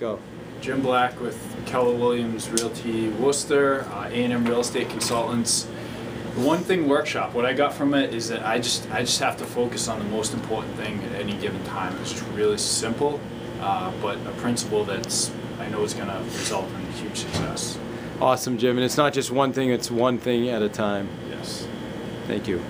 Go. Jim Black with Keller Williams Realty Worcester, uh, A&M Real Estate Consultants. The one thing workshop, what I got from it is that I just I just have to focus on the most important thing at any given time. It's really simple, uh, but a principle that's I know is going to result in a huge success. Awesome, Jim. And it's not just one thing, it's one thing at a time. Yes. Thank you.